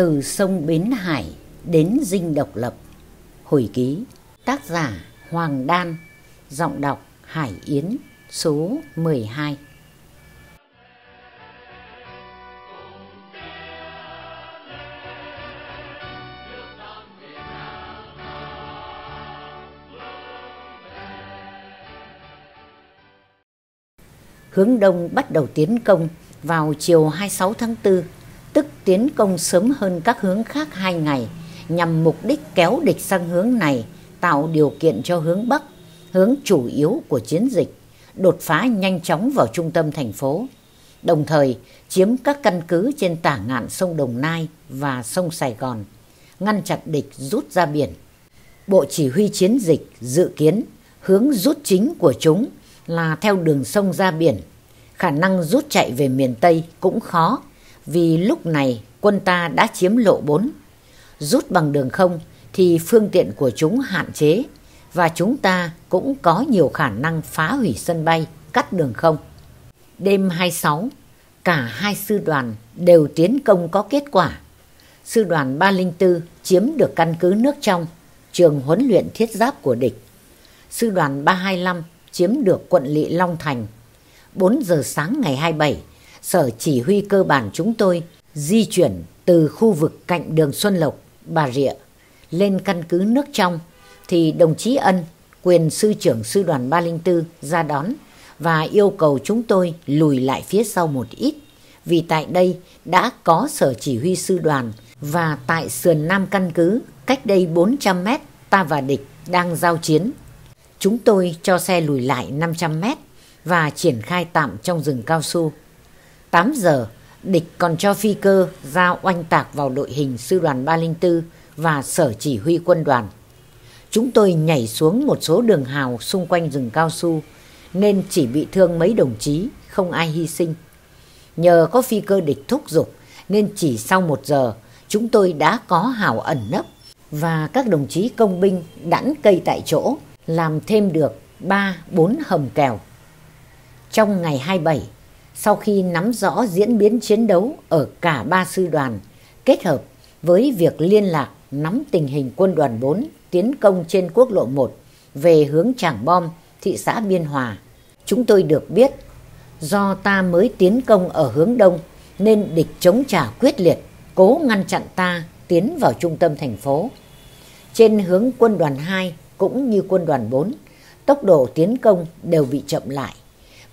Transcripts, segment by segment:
Từ sông Bến Hải đến dinh độc lập. Hồi ký, Tác giả Hoàng Đan, Giọng đọc Hải Yến, Số 12 Hướng Đông bắt đầu tiến công vào chiều 26 tháng 4 tức tiến công sớm hơn các hướng khác hai ngày nhằm mục đích kéo địch sang hướng này tạo điều kiện cho hướng Bắc, hướng chủ yếu của chiến dịch, đột phá nhanh chóng vào trung tâm thành phố, đồng thời chiếm các căn cứ trên tả ngạn sông Đồng Nai và sông Sài Gòn, ngăn chặn địch rút ra biển. Bộ chỉ huy chiến dịch dự kiến hướng rút chính của chúng là theo đường sông ra biển, khả năng rút chạy về miền Tây cũng khó vì lúc này quân ta đã chiếm lộ 4. Rút bằng đường không thì phương tiện của chúng hạn chế và chúng ta cũng có nhiều khả năng phá hủy sân bay, cắt đường không. Đêm 26, cả hai sư đoàn đều tiến công có kết quả. Sư đoàn 304 chiếm được căn cứ nước trong, trường huấn luyện thiết giáp của địch. Sư đoàn 325 chiếm được quận lỵ Long Thành. 4 giờ sáng ngày 27, sở chỉ huy cơ bản chúng tôi di chuyển từ khu vực cạnh đường Xuân Lộc, Bà Rịa lên căn cứ nước trong thì đồng chí Ân, quyền sư trưởng sư đoàn 304 ra đón và yêu cầu chúng tôi lùi lại phía sau một ít vì tại đây đã có sở chỉ huy sư đoàn và tại sườn Nam căn cứ cách đây 400 mét ta và địch đang giao chiến. Chúng tôi cho xe lùi lại 500 mét và triển khai tạm trong rừng cao su. 8 giờ, địch còn cho phi cơ ra oanh tạc vào đội hình sư đoàn 304 và sở chỉ huy quân đoàn. Chúng tôi nhảy xuống một số đường hào xung quanh rừng cao su nên chỉ bị thương mấy đồng chí, không ai hy sinh. Nhờ có phi cơ địch thúc giục nên chỉ sau một giờ chúng tôi đã có hào ẩn nấp và các đồng chí công binh đẵn cây tại chỗ làm thêm được 3-4 hầm kèo. Trong ngày 27, sau khi nắm rõ diễn biến chiến đấu ở cả ba sư đoàn, kết hợp với việc liên lạc nắm tình hình quân đoàn 4 tiến công trên quốc lộ 1 về hướng Trảng Bom, thị xã Biên Hòa. Chúng tôi được biết do ta mới tiến công ở hướng đông nên địch chống trả quyết liệt, cố ngăn chặn ta tiến vào trung tâm thành phố. Trên hướng quân đoàn 2 cũng như quân đoàn 4, tốc độ tiến công đều bị chậm lại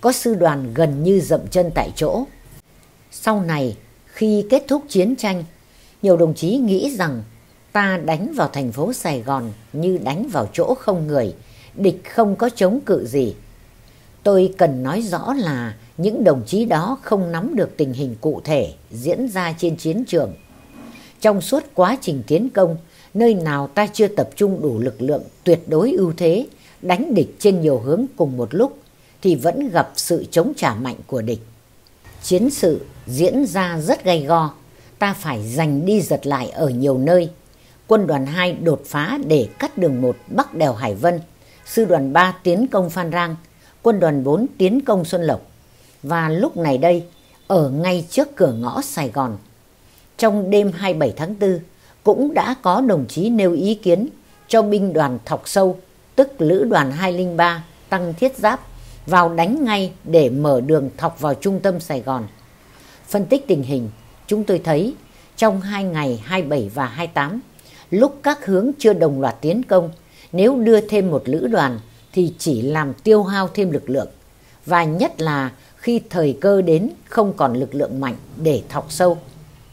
có sư đoàn gần như dậm chân tại chỗ. Sau này, khi kết thúc chiến tranh, nhiều đồng chí nghĩ rằng ta đánh vào thành phố Sài Gòn như đánh vào chỗ không người, địch không có chống cự gì. Tôi cần nói rõ là những đồng chí đó không nắm được tình hình cụ thể diễn ra trên chiến trường. Trong suốt quá trình tiến công, nơi nào ta chưa tập trung đủ lực lượng tuyệt đối ưu thế, đánh địch trên nhiều hướng cùng một lúc thì vẫn gặp sự chống trả mạnh của địch. Chiến sự diễn ra rất gay go, ta phải giành đi giật lại ở nhiều nơi. Quân đoàn 2 đột phá để cắt đường 1 bắc đèo Hải Vân, sư đoàn 3 tiến công Phan Rang, quân đoàn 4 tiến công Xuân Lộc. Và lúc này đây, ở ngay trước cửa ngõ Sài Gòn. Trong đêm 27 tháng 4, cũng đã có đồng chí nêu ý kiến cho binh đoàn Thọc Sâu, tức Lữ đoàn 203 tăng thiết giáp vào đánh ngay để mở đường thọc vào trung tâm Sài Gòn. Phân tích tình hình, chúng tôi thấy trong hai ngày 27 và 28, lúc các hướng chưa đồng loạt tiến công, nếu đưa thêm một lữ đoàn thì chỉ làm tiêu hao thêm lực lượng. Và nhất là khi thời cơ đến không còn lực lượng mạnh để thọc sâu.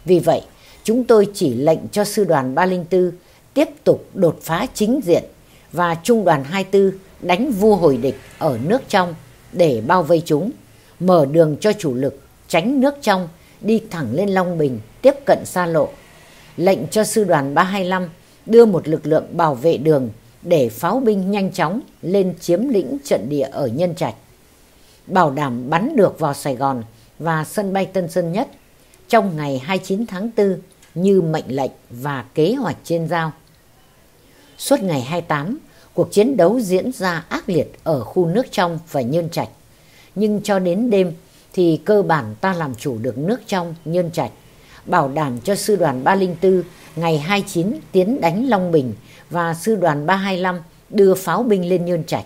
Vì vậy, chúng tôi chỉ lệnh cho sư đoàn 304 tiếp tục đột phá chính diện và trung đoàn 24 đánh vua hồi địch ở nước trong để bao vây chúng, mở đường cho chủ lực tránh nước trong đi thẳng lên Long Bình tiếp cận xa lộ. Lệnh cho sư đoàn 325 đưa một lực lượng bảo vệ đường để pháo binh nhanh chóng lên chiếm lĩnh trận địa ở Nhân Trạch. Bảo đảm bắn được vào Sài Gòn và sân bay Tân Sơn Nhất trong ngày 29 tháng 4 như mệnh lệnh và kế hoạch trên giao. Suốt ngày 28, Cuộc chiến đấu diễn ra ác liệt ở khu nước trong và nhơn trạch. Nhưng cho đến đêm thì cơ bản ta làm chủ được nước trong nhơn trạch bảo đảm cho sư đoàn 304 ngày 29 tiến đánh Long Bình và sư đoàn 325 đưa pháo binh lên Nhơn Trạch.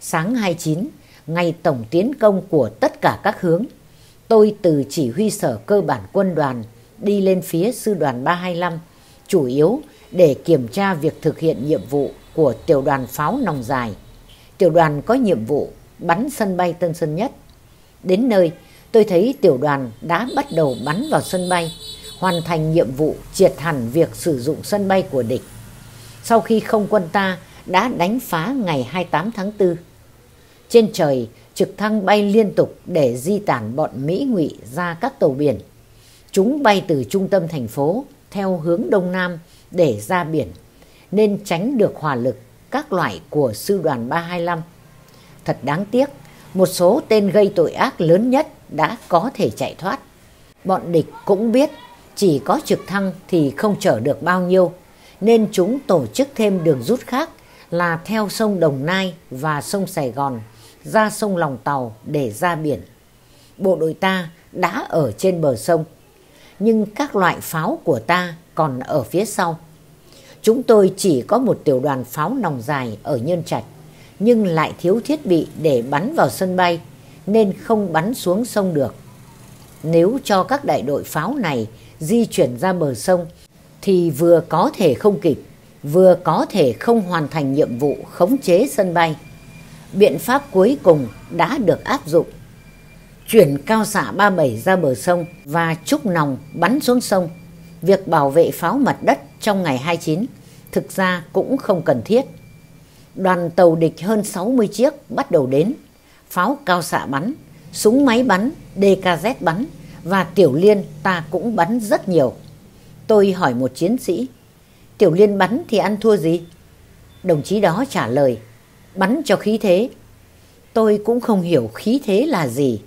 Sáng 29, ngày tổng tiến công của tất cả các hướng, tôi từ chỉ huy sở cơ bản quân đoàn đi lên phía sư đoàn 325, chủ yếu để kiểm tra việc thực hiện nhiệm vụ của tiểu đoàn pháo nòng dài. Tiểu đoàn có nhiệm vụ bắn sân bay Tân Sơn Nhất. Đến nơi, tôi thấy tiểu đoàn đã bắt đầu bắn vào sân bay, hoàn thành nhiệm vụ triệt hẳn việc sử dụng sân bay của địch. Sau khi không quân ta đã đánh phá ngày 28 tháng 4. Trên trời, trực thăng bay liên tục để di tản bọn Mỹ ngụy ra các tàu biển. Chúng bay từ trung tâm thành phố theo hướng đông nam để ra biển, nên tránh được hỏa lực các loại của sư đoàn 325. Thật đáng tiếc, một số tên gây tội ác lớn nhất đã có thể chạy thoát. Bọn địch cũng biết chỉ có trực thăng thì không chở được bao nhiêu, nên chúng tổ chức thêm đường rút khác là theo sông Đồng Nai và sông Sài Gòn ra sông Lòng Tàu để ra biển. Bộ đội ta đã ở trên bờ sông, nhưng các loại pháo của ta còn ở phía sau. Chúng tôi chỉ có một tiểu đoàn pháo nòng dài ở nhân Trạch, nhưng lại thiếu thiết bị để bắn vào sân bay, nên không bắn xuống sông được. Nếu cho các đại đội pháo này di chuyển ra bờ sông, thì vừa có thể không kịp, vừa có thể không hoàn thành nhiệm vụ khống chế sân bay. Biện pháp cuối cùng đã được áp dụng. Chuyển cao xạ 37 ra bờ sông và trúc nòng bắn xuống sông. Việc bảo vệ pháo mặt đất trong ngày 29 thực ra cũng không cần thiết. Đoàn tàu địch hơn 60 chiếc bắt đầu đến, pháo cao xạ bắn, súng máy bắn, DKZ bắn và tiểu liên ta cũng bắn rất nhiều. Tôi hỏi một chiến sĩ, tiểu liên bắn thì ăn thua gì? Đồng chí đó trả lời, bắn cho khí thế. Tôi cũng không hiểu khí thế là gì.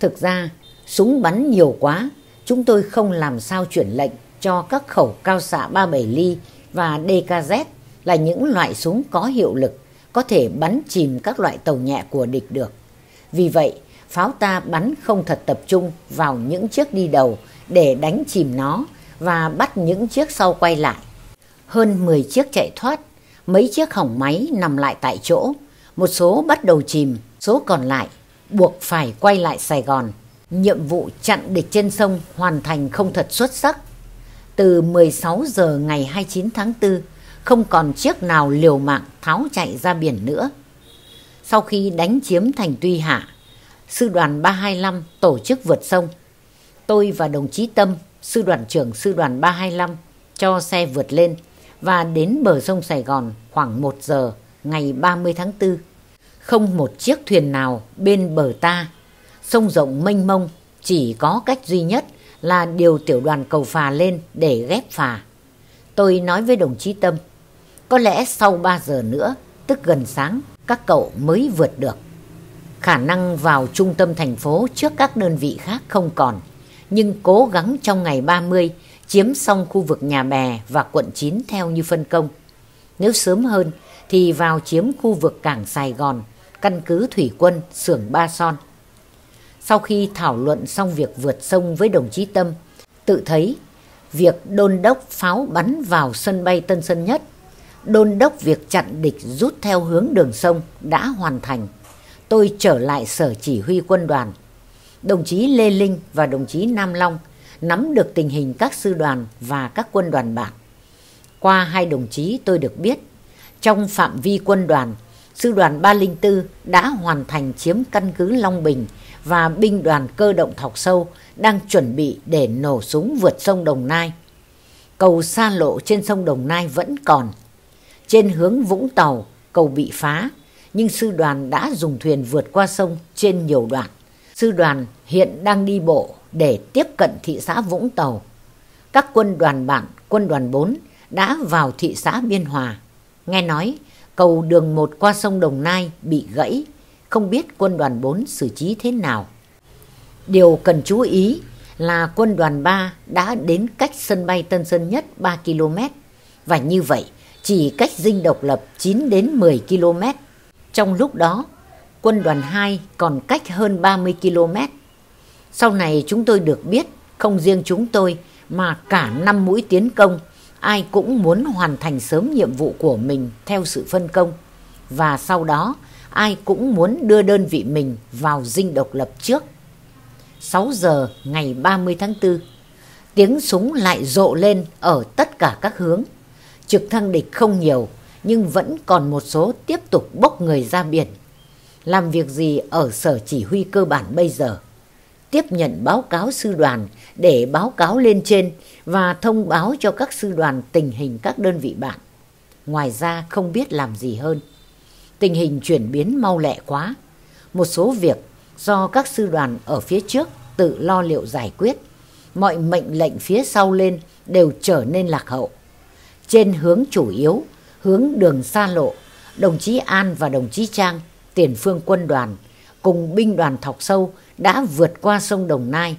Thực ra, súng bắn nhiều quá, chúng tôi không làm sao chuyển lệnh cho các khẩu cao xạ 37 ly và DKZ là những loại súng có hiệu lực, có thể bắn chìm các loại tàu nhẹ của địch được. Vì vậy, pháo ta bắn không thật tập trung vào những chiếc đi đầu để đánh chìm nó và bắt những chiếc sau quay lại. Hơn 10 chiếc chạy thoát, mấy chiếc hỏng máy nằm lại tại chỗ, một số bắt đầu chìm, số còn lại buộc phải quay lại Sài Gòn. Nhiệm vụ chặn địch trên sông hoàn thành không thật xuất sắc từ 16 giờ ngày 29 tháng 4, không còn chiếc nào liều mạng tháo chạy ra biển nữa. Sau khi đánh chiếm thành Tuy Hạ, sư đoàn 325 tổ chức vượt sông. Tôi và đồng chí Tâm, sư đoàn trưởng sư đoàn 325, cho xe vượt lên và đến bờ sông Sài Gòn khoảng 1 giờ ngày 30 tháng 4. Không một chiếc thuyền nào bên bờ ta. Sông rộng mênh mông, chỉ có cách duy nhất là điều tiểu đoàn cầu phà lên để ghép phà. Tôi nói với đồng chí Tâm, có lẽ sau 3 giờ nữa, tức gần sáng, các cậu mới vượt được. Khả năng vào trung tâm thành phố trước các đơn vị khác không còn, nhưng cố gắng trong ngày 30 chiếm xong khu vực nhà bè và quận 9 theo như phân công. Nếu sớm hơn thì vào chiếm khu vực cảng Sài Gòn, căn cứ thủy quân, xưởng Ba Son. Sau khi thảo luận xong việc vượt sông với đồng chí Tâm, tự thấy việc đôn đốc pháo bắn vào sân bay Tân Sơn Nhất, đôn đốc việc chặn địch rút theo hướng đường sông đã hoàn thành. Tôi trở lại sở chỉ huy quân đoàn. Đồng chí Lê Linh và đồng chí Nam Long nắm được tình hình các sư đoàn và các quân đoàn bạn. Qua hai đồng chí tôi được biết, trong phạm vi quân đoàn, sư đoàn 304 đã hoàn thành chiếm căn cứ Long Bình và binh đoàn cơ động Thọc Sâu đang chuẩn bị để nổ súng vượt sông Đồng Nai. Cầu xa lộ trên sông Đồng Nai vẫn còn. Trên hướng Vũng Tàu, cầu bị phá, nhưng sư đoàn đã dùng thuyền vượt qua sông trên nhiều đoạn. Sư đoàn hiện đang đi bộ để tiếp cận thị xã Vũng Tàu. Các quân đoàn bạn, quân đoàn 4 đã vào thị xã Biên Hòa. Nghe nói, cầu đường một qua sông Đồng Nai bị gãy không biết quân đoàn 4 xử trí thế nào. Điều cần chú ý là quân đoàn 3 đã đến cách sân bay Tân Sơn Nhất 3 km và như vậy chỉ cách dinh độc lập 9 đến 10 km. Trong lúc đó, quân đoàn 2 còn cách hơn 30 km. Sau này chúng tôi được biết Không riêng chúng tôi mà cả năm mũi tiến công, ai cũng muốn hoàn thành sớm nhiệm vụ của mình theo sự phân công. Và sau đó, ai cũng muốn đưa đơn vị mình vào dinh độc lập trước. 6 giờ ngày 30 tháng 4, tiếng súng lại rộ lên ở tất cả các hướng. Trực thăng địch không nhiều, nhưng vẫn còn một số tiếp tục bốc người ra biển. Làm việc gì ở sở chỉ huy cơ bản bây giờ? Tiếp nhận báo cáo sư đoàn để báo cáo lên trên và thông báo cho các sư đoàn tình hình các đơn vị bạn. Ngoài ra không biết làm gì hơn. Tình hình chuyển biến mau lẹ quá. Một số việc do các sư đoàn ở phía trước tự lo liệu giải quyết. Mọi mệnh lệnh phía sau lên đều trở nên lạc hậu. Trên hướng chủ yếu, hướng đường xa lộ, đồng chí An và đồng chí Trang, tiền phương quân đoàn, cùng binh đoàn thọc sâu đã vượt qua sông Đồng Nai.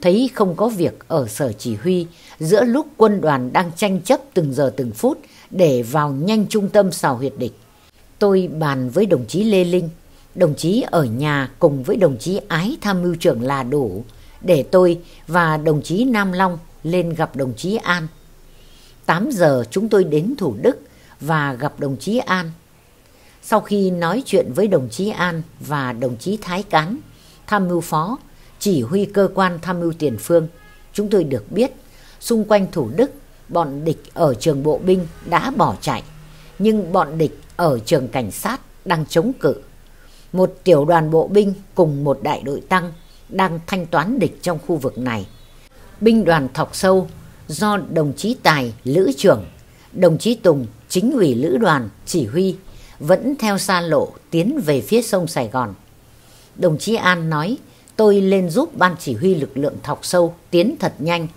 Thấy không có việc ở sở chỉ huy giữa lúc quân đoàn đang tranh chấp từng giờ từng phút để vào nhanh trung tâm xào huyệt địch. Tôi bàn với đồng chí Lê Linh, đồng chí ở nhà cùng với đồng chí Ái tham mưu trưởng là đủ để tôi và đồng chí Nam Long lên gặp đồng chí An. 8 giờ chúng tôi đến Thủ Đức và gặp đồng chí An. Sau khi nói chuyện với đồng chí An và đồng chí Thái Cán, tham mưu phó, chỉ huy cơ quan tham mưu tiền phương, chúng tôi được biết xung quanh Thủ Đức, bọn địch ở trường bộ binh đã bỏ chạy, nhưng bọn địch ở trường cảnh sát đang chống cự. Một tiểu đoàn bộ binh cùng một đại đội tăng đang thanh toán địch trong khu vực này. Binh đoàn thọc sâu do đồng chí Tài, lữ trưởng, đồng chí Tùng, chính ủy lữ đoàn, chỉ huy, vẫn theo xa lộ tiến về phía sông Sài Gòn. Đồng chí An nói, tôi lên giúp ban chỉ huy lực lượng thọc sâu tiến thật nhanh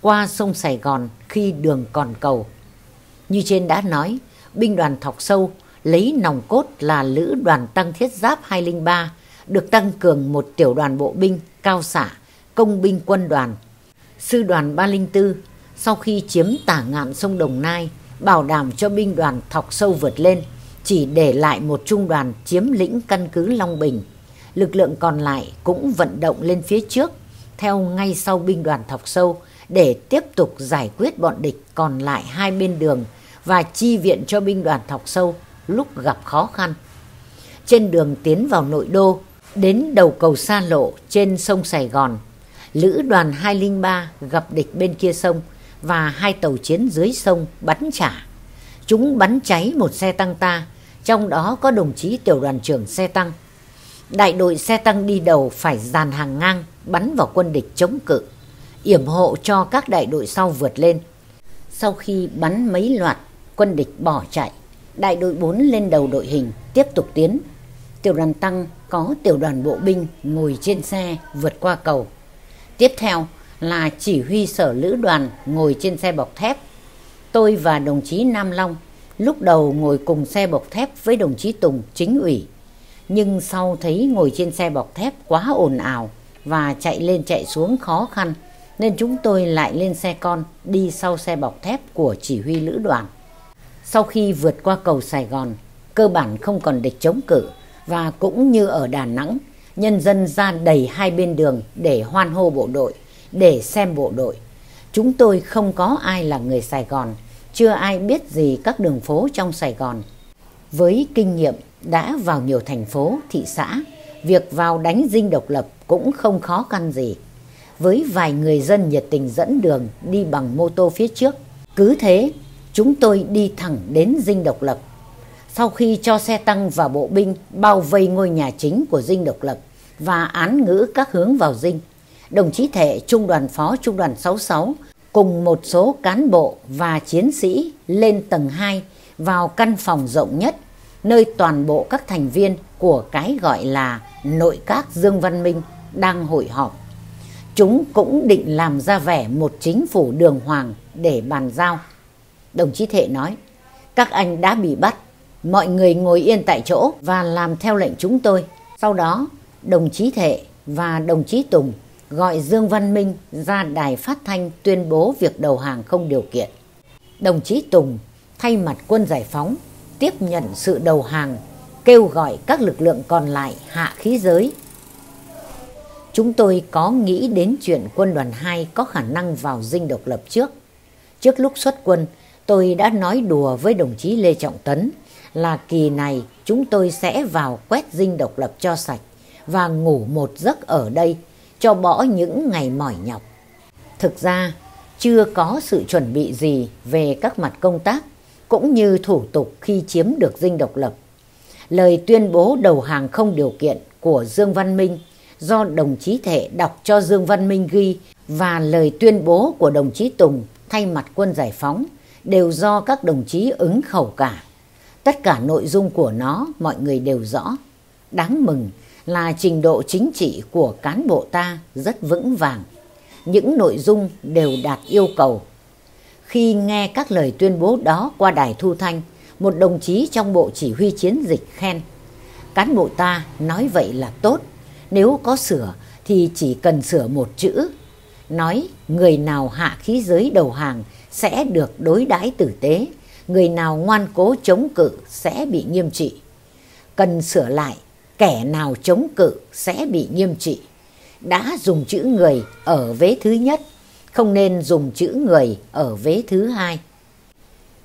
qua sông Sài Gòn khi đường còn cầu. Như trên đã nói, binh đoàn thọc sâu lấy nòng cốt là lữ đoàn tăng thiết giáp 203, được tăng cường một tiểu đoàn bộ binh, cao xạ, công binh quân đoàn. Sư đoàn 304 sau khi chiếm tả ngạn sông Đồng Nai, bảo đảm cho binh đoàn thọc sâu vượt lên, chỉ để lại một trung đoàn chiếm lĩnh căn cứ Long Bình. Lực lượng còn lại cũng vận động lên phía trước, theo ngay sau binh đoàn thọc sâu để tiếp tục giải quyết bọn địch còn lại hai bên đường và chi viện cho binh đoàn thọc sâu lúc gặp khó khăn. Trên đường tiến vào nội đô, đến đầu cầu xa lộ trên sông Sài Gòn, lữ đoàn 203 gặp địch bên kia sông, và hai tàu chiến dưới sông bắn trả. Chúng bắn cháy một xe tăng ta, trong đó có đồng chí tiểu đoàn trưởng xe tăng. Đại đội xe tăng đi đầu phải dàn hàng ngang bắn vào quân địch chống cự, yểm hộ cho các đại đội sau vượt lên. Sau khi bắn mấy loạt, quân địch bỏ chạy. Đại đội 4 lên đầu đội hình, tiếp tục tiến. Tiểu đoàn tăng có tiểu đoàn bộ binh ngồi trên xe vượt qua cầu. Tiếp theo, là chỉ huy sở lữ đoàn ngồi trên xe bọc thép. Tôi và đồng chí Nam Long lúc đầu ngồi cùng xe bọc thép với đồng chí Tùng chính ủy. Nhưng sau thấy ngồi trên xe bọc thép quá ồn ào và chạy lên chạy xuống khó khăn nên chúng tôi lại lên xe con đi sau xe bọc thép của chỉ huy lữ đoàn. Sau khi vượt qua cầu Sài Gòn, cơ bản không còn địch chống cự và cũng như ở Đà Nẵng, nhân dân ra đầy hai bên đường để hoan hô bộ đội để xem bộ đội. Chúng tôi không có ai là người Sài Gòn, chưa ai biết gì các đường phố trong Sài Gòn. Với kinh nghiệm đã vào nhiều thành phố, thị xã, việc vào đánh dinh độc lập cũng không khó khăn gì. Với vài người dân nhiệt tình dẫn đường đi bằng mô tô phía trước. Cứ thế, chúng tôi đi thẳng đến dinh độc lập. Sau khi cho xe tăng và bộ binh bao vây ngôi nhà chính của dinh độc lập và án ngữ các hướng vào dinh, đồng chí Thệ Trung đoàn Phó Trung đoàn 66 cùng một số cán bộ và chiến sĩ lên tầng 2 vào căn phòng rộng nhất nơi toàn bộ các thành viên của cái gọi là nội các Dương Văn Minh đang hội họp. Chúng cũng định làm ra vẻ một chính phủ đường hoàng để bàn giao. Đồng chí Thệ nói, các anh đã bị bắt, mọi người ngồi yên tại chỗ và làm theo lệnh chúng tôi. Sau đó, đồng chí Thệ và đồng chí Tùng gọi Dương Văn Minh ra đài phát thanh tuyên bố việc đầu hàng không điều kiện. Đồng chí Tùng thay mặt quân giải phóng tiếp nhận sự đầu hàng, kêu gọi các lực lượng còn lại hạ khí giới. chúng tôi có nghĩ đến chuyện quân đoàn 2 có khả năng vào dinh độc lập trước. Trước lúc xuất quân, tôi đã nói đùa với đồng chí Lê Trọng Tấn là kỳ này chúng tôi sẽ vào quét dinh độc lập cho sạch và ngủ một giấc ở đây cho bỏ những ngày mỏi nhọc. Thực ra, chưa có sự chuẩn bị gì về các mặt công tác cũng như thủ tục khi chiếm được dinh độc lập. Lời tuyên bố đầu hàng không điều kiện của Dương Văn Minh do đồng chí Thệ đọc cho Dương Văn Minh ghi và lời tuyên bố của đồng chí Tùng thay mặt quân giải phóng đều do các đồng chí ứng khẩu cả. Tất cả nội dung của nó mọi người đều rõ. Đáng mừng là trình độ chính trị của cán bộ ta rất vững vàng. Những nội dung đều đạt yêu cầu. Khi nghe các lời tuyên bố đó qua đài thu thanh, một đồng chí trong bộ chỉ huy chiến dịch khen. Cán bộ ta nói vậy là tốt, nếu có sửa thì chỉ cần sửa một chữ. Nói người nào hạ khí giới đầu hàng sẽ được đối đãi tử tế, người nào ngoan cố chống cự sẽ bị nghiêm trị. Cần sửa lại, kẻ nào chống cự sẽ bị nghiêm trị. Đã dùng chữ người ở vế thứ nhất, không nên dùng chữ người ở vế thứ hai.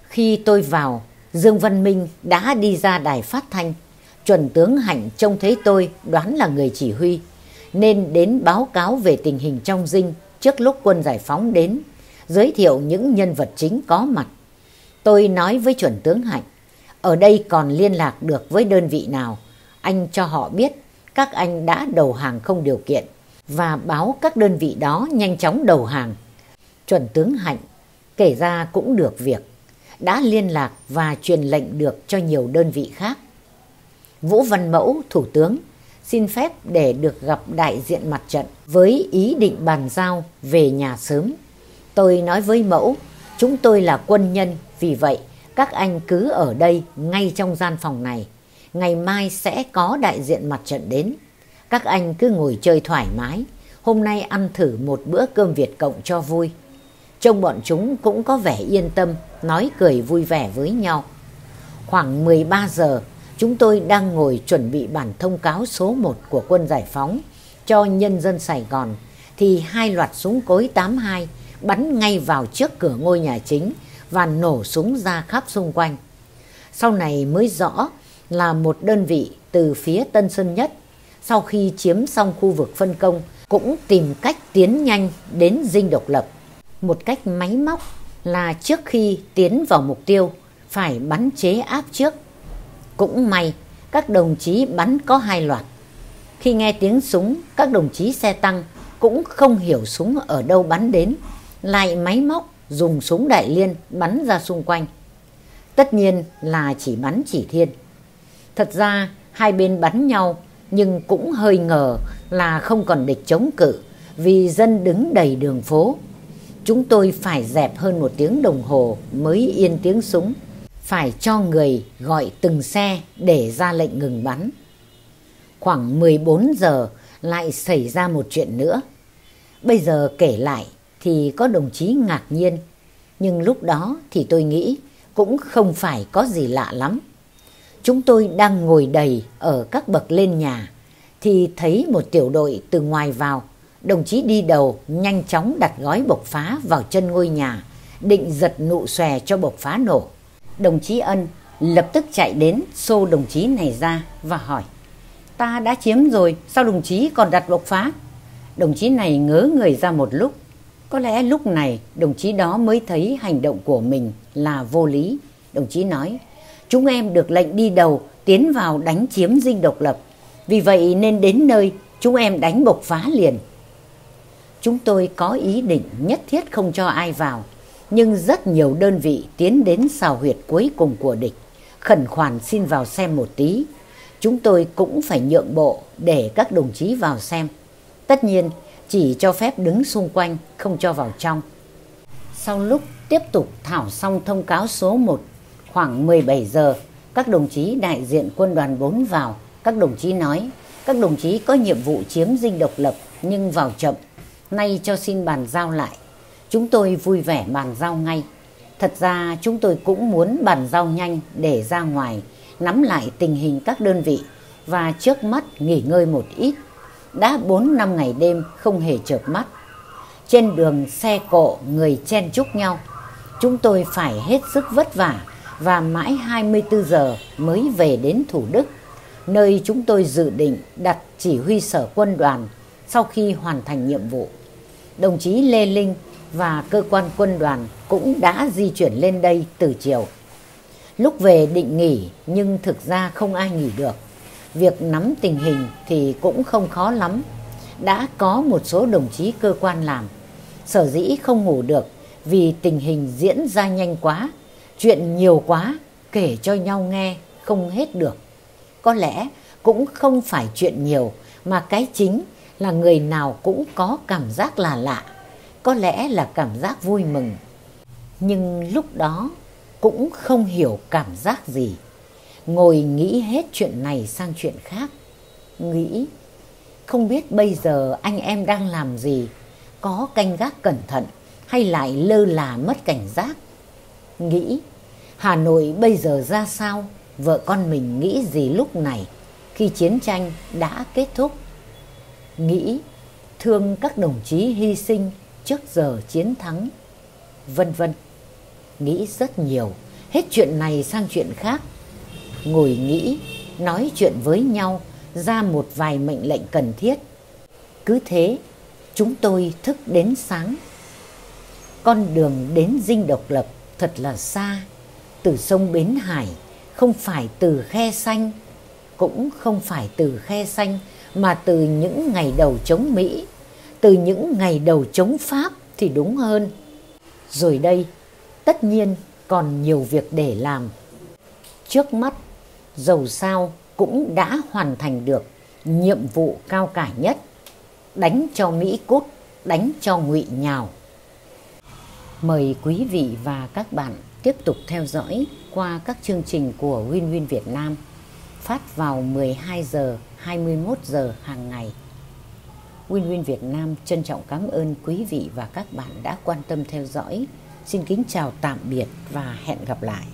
Khi tôi vào, Dương Văn Minh đã đi ra đài phát thanh. Chuẩn tướng Hạnh trông thấy tôi đoán là người chỉ huy, nên đến báo cáo về tình hình trong dinh trước lúc quân giải phóng đến, giới thiệu những nhân vật chính có mặt. Tôi nói với chuẩn tướng Hạnh, ở đây còn liên lạc được với đơn vị nào, anh cho họ biết các anh đã đầu hàng không điều kiện và báo các đơn vị đó nhanh chóng đầu hàng. Chuẩn tướng Hạnh kể ra cũng được việc, đã liên lạc và truyền lệnh được cho nhiều đơn vị khác. Vũ Văn Mẫu, Thủ tướng, xin phép để được gặp đại diện mặt trận với ý định bàn giao về nhà sớm. Tôi nói với Mẫu, chúng tôi là quân nhân, vì vậy các anh cứ ở đây ngay trong gian phòng này. Ngày mai sẽ có đại diện mặt trận đến. Các anh cứ ngồi chơi thoải mái. Hôm nay ăn thử một bữa cơm Việt Cộng cho vui. Trông bọn chúng cũng có vẻ yên tâm, nói cười vui vẻ với nhau. Khoảng 13 giờ, chúng tôi đang ngồi chuẩn bị bản thông cáo số 1 của quân giải phóng cho nhân dân Sài Gòn thì hai loạt súng cối 82 bắn ngay vào trước cửa ngôi nhà chính và nổ súng ra khắp xung quanh. Sau này mới rõ là một đơn vị từ phía Tân Sơn Nhất sau khi chiếm xong khu vực phân công cũng tìm cách tiến nhanh đến dinh độc lập một cách máy móc là trước khi tiến vào mục tiêu phải bắn chế áp trước. Cũng may các đồng chí bắn có hai loạt. Khi nghe tiếng súng, các đồng chí xe tăng cũng không hiểu súng ở đâu bắn đến, lại máy móc dùng súng đại liên bắn ra xung quanh. Tất nhiên là chỉ bắn chỉ thiên. Thật ra, hai bên bắn nhau, nhưng cũng hơi ngờ là không còn địch chống cự, vì dân đứng đầy đường phố. Chúng tôi phải dẹp hơn một tiếng đồng hồ mới yên tiếng súng. Phải cho người gọi từng xe để ra lệnh ngừng bắn. Khoảng 14 giờ lại xảy ra một chuyện nữa. Bây giờ kể lại thì có đồng chí ngạc nhiên. Nhưng lúc đó thì tôi nghĩ cũng không phải có gì lạ lắm. Chúng tôi đang ngồi đầy ở các bậc lên nhà thì thấy một tiểu đội từ ngoài vào đồng chí đi đầu nhanh chóng đặt gói bộc phá vào chân ngôi nhà, định giật nụ xòe cho bộc phá nổ. Đồng chí Ân lập tức chạy đến xô đồng chí này ra và hỏi Ta đã chiếm rồi, sao đồng chí còn đặt bộc phá? Đồng chí này ngớ người ra một lúc. Có lẽ lúc này đồng chí đó mới thấy hành động của mình là vô lý. Đồng chí nói, chúng em được lệnh đi đầu tiến vào đánh chiếm dinh độc lập. Vì vậy nên đến nơi chúng em đánh bộc phá liền. Chúng tôi có ý định nhất thiết không cho ai vào, nhưng rất nhiều đơn vị tiến đến xào huyệt cuối cùng của địch, khẩn khoản xin vào xem một tí. Chúng tôi cũng phải nhượng bộ để các đồng chí vào xem. Tất nhiên, chỉ cho phép đứng xung quanh, không cho vào trong. Sau lúc tiếp tục thảo xong thông cáo số 1, khoảng 17 giờ, các đồng chí đại diện quân đoàn 4 vào. Các đồng chí nói, các đồng chí có nhiệm vụ chiếm dinh độc lập nhưng vào chậm nay cho xin bàn giao lại. Chúng tôi vui vẻ bàn giao ngay. Thật ra chúng tôi cũng muốn bàn giao nhanh để ra ngoài, nắm lại tình hình các đơn vị và trước mắt nghỉ ngơi một ít. đã 4 năm ngày đêm không hề chợp mắt. Trên đường xe cộ người chen chúc nhau, chúng tôi phải hết sức vất vả và mãi 24 giờ mới về đến Thủ Đức, nơi chúng tôi dự định đặt chỉ huy sở quân đoàn sau khi hoàn thành nhiệm vụ. Đồng chí Lê Linh và cơ quan quân đoàn cũng đã di chuyển lên đây từ chiều. Lúc về định nghỉ nhưng thực ra không ai nghỉ được. Việc nắm tình hình thì cũng không khó lắm. Đã có một số đồng chí cơ quan làm. Sở dĩ không ngủ được vì tình hình diễn ra nhanh quá, chuyện nhiều quá, kể cho nhau nghe không hết được. Có lẽ cũng không phải chuyện nhiều mà cái chính là người nào cũng có cảm giác là lạ, có lẽ là cảm giác vui mừng. Nhưng lúc đó cũng không hiểu cảm giác gì. Ngồi nghĩ hết chuyện này sang chuyện khác. Nghĩ, không biết bây giờ anh em đang làm gì, có canh gác cẩn thận hay lại lơ là mất cảnh giác. Nghĩ, Hà Nội bây giờ ra sao, vợ con mình nghĩ gì lúc này khi chiến tranh đã kết thúc. Nghĩ, thương các đồng chí hy sinh trước giờ chiến thắng, vân vân nghĩ rất nhiều, hết chuyện này sang chuyện khác. Ngồi nghĩ, nói chuyện với nhau, ra một vài mệnh lệnh cần thiết. Cứ thế, chúng tôi thức đến sáng. Con đường đến dinh độc lập thật là xa, từ sông Bến Hải, không phải từ khe xanh, cũng không phải từ khe xanh, mà từ những ngày đầu chống Mỹ, từ những ngày đầu chống Pháp thì đúng hơn. Rồi đây, tất nhiên còn nhiều việc để làm. Trước mắt, dầu sao cũng đã hoàn thành được nhiệm vụ cao cả nhất, đánh cho Mỹ cút, đánh cho ngụy nhào. Mời quý vị và các bạn tiếp tục theo dõi qua các chương trình của Win Win Việt Nam, phát vào 12 giờ 21 giờ hàng ngày. Win Win Việt Nam trân trọng cảm ơn quý vị và các bạn đã quan tâm theo dõi. Xin kính chào tạm biệt và hẹn gặp lại.